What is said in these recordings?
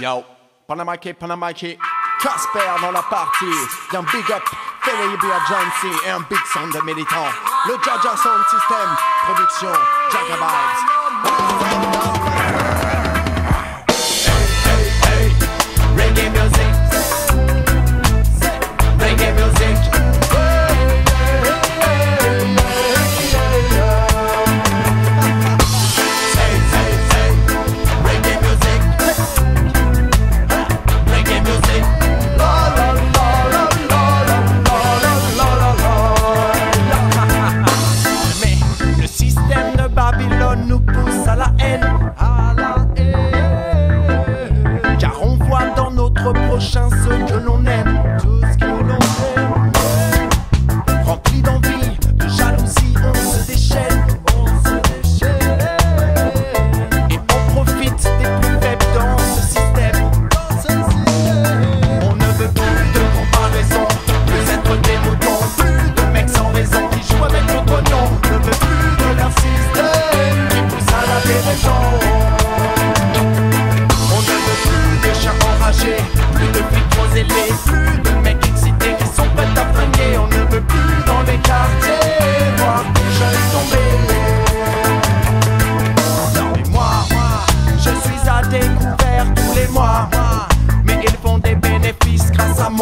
Yo, Panamake, Panamake, Casper dans la partie. D'un big up, John C. et un big son de militant. Le Jaja Sound System, production, Jaga Vibes.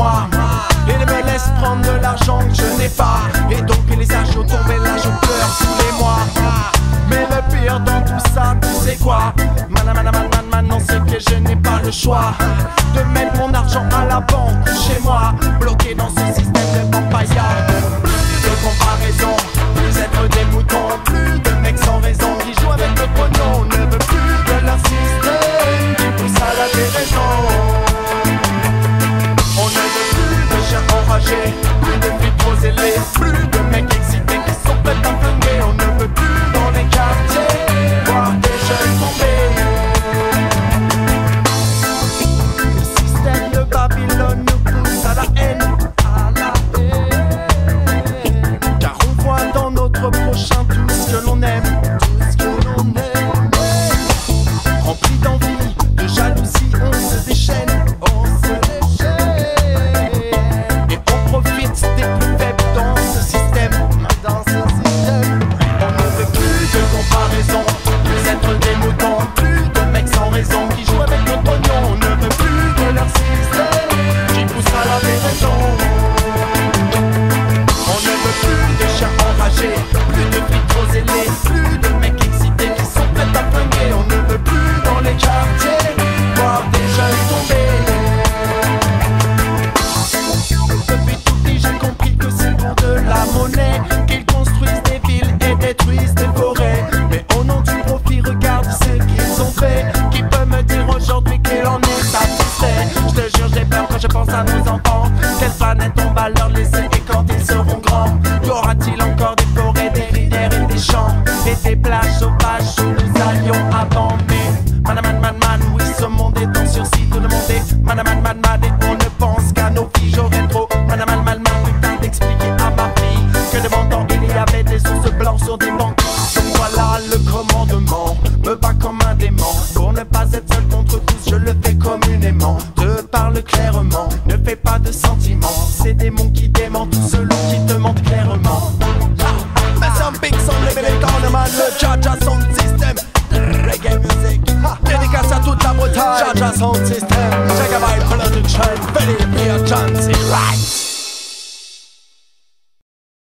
Moi. Me laissent prendre de l'argent que je n'ai pas. Et donc les achats tombent et là je pleure tous les mois. Mais le pire dans tout ça, tu sais quoi? Man, man, man, man, c'est que je n'ai pas le choix de mettre mon argent à la banque chez moi. Bloqué dans ce système de pampaya. Plus de je pense à nos enfants. Quelle planète on va leur laisser et quand ils seront grands? Y aura-t-il encore des forêts, des rivières et des champs? Et des plages sauvages où nous allions avant? Mais, man, man, oui, ce monde est en sursis, tout le monde est man, man, et on ne pense qu'à nos filles. J'aurais trop, man, man, man, man, d'expliquer à ma fille que de mon temps il y avait des ours blancs sur des bancs. Voilà le commandement, me bat comme un démon. Pour ne pas être seul contre tous, je le fais communément. Parle clairement, ne fais pas de sentiments. Ces démons qui démentent selon qui te mentent clairement. Mais un big son, et man, le Jaja Sound System. Reggae music, dédicace à toute la Bretagne. Jaja Sound System, Jaga Vibe Production.